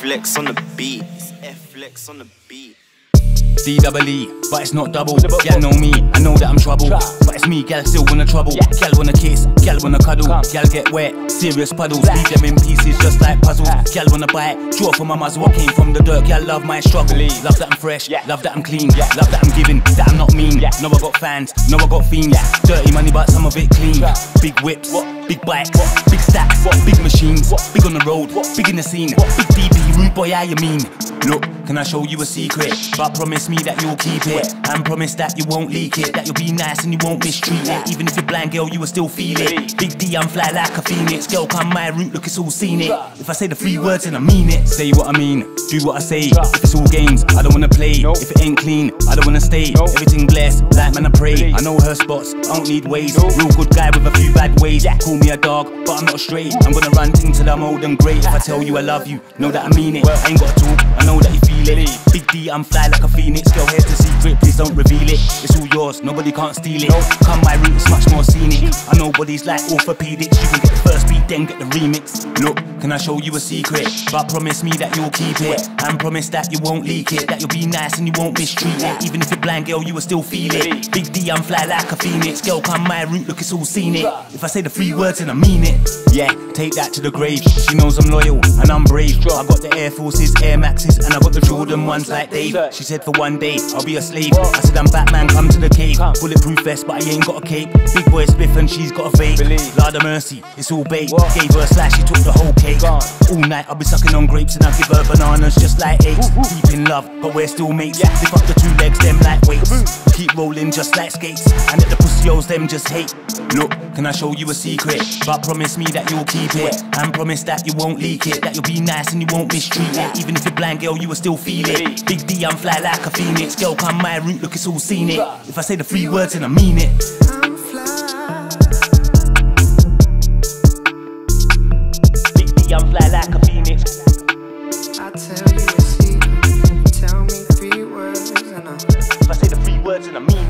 Flex on the beat. F Flex on the beat. D double E, but it's not double. Gal know me, I know that I'm trouble. But it's me, gal still wanna trouble. Gal wanna kiss, gal wanna cuddle. Gal get wet, serious puddles. Leave them in pieces just like puzzles. Gal wanna bite, draw from my muzzle. I came from the dirt, gal love my struggle. Love that I'm fresh, love that I'm clean. Love that I'm giving, that I'm not mean. Know I got fans, know I got fiends. Dirty money, but some of it clean. Big whips, big bikes, big stacks, big machines. Big on the road, big in the scene. Big DB, rude boy, how you mean? Look, can I show you a secret? But promise me that you'll keep it. And promise that you won't leak it. That you'll be nice and you won't mistreat it. Even if you're blind, girl, you will still feel it. Big D, I'm fly like a phoenix. Girl, come my route, look, it's all seen it. If I say the three words and I mean it, say what I mean, do what I say. If it's all games, I don't wanna play. If it ain't clean, I don't wanna stay. Everything blessed, like man, I pray. I know her spots, I don't need ways. Real good guy with a few bad ways. Call me a dog, but I'm not straight. I'm gonna run things till I'm old and great. If I tell you I love you, know that I mean it. I ain't gotta talk, I know that you feel it. Big D, I'm fly like a phoenix. Girl, here's the secret, please don't reveal it. It's all yours, nobody can't steal it. Come my route, it's much more scenic. I know bodies like orthopedics. You can get the first beat, then get the remix. Look, can I show you a secret? But promise me that you'll keep it. And promise that you won't leak it. That you'll be nice and you won't mistreat it. Even if you're blind, girl, you will still feel it. Big D, I'm fly like a phoenix. Girl, come my route, look, it's all scenic. If I say the three words and I mean it, yeah, take that to the grave. She knows I'm loyal and I'm brave. I got the Air Forces, Air Maxes, and I got the Jordan ones like Dave. She said for one day I'll be a slave. I said I'm Batman, come to the cave. Bulletproof vest, but I ain't got a cape. Big boy spliff and she's got a vape. Lord of mercy, it's all bait. Gave her a slash, she took the whole cake. All night I'll be sucking on grapes and I'll give her bananas just like apes. Deep in love, but we're still mates. Lift up the two legs, them like weights. Keep rolling just like skates. And let the pussios, them just hate. Look, can I show you a secret? But promise me that you'll keep it. And promise that you won't leak it. That you'll be nice and you won't mistreat it. Even if you're blind, girl, you will still feel it. Big D, I'm fly like a phoenix. Girl, come my route, look, it's all seen it. If I say the three words, then I mean it. words and I mean